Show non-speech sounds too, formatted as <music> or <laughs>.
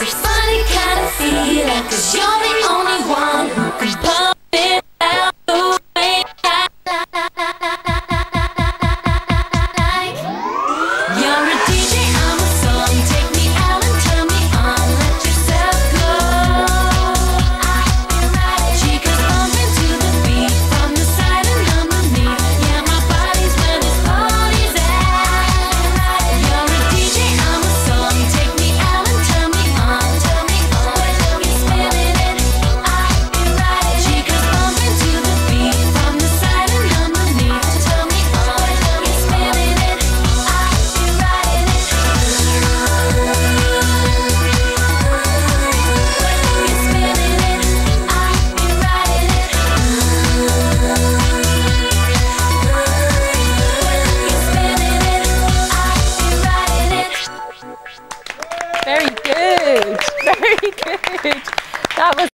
It's a funny kind of feeling, cause you're the <laughs> That was.